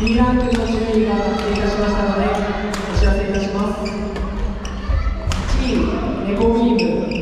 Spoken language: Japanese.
2ラウンの試合がいたしましたのでお知らせいたします。チーム猫チーム。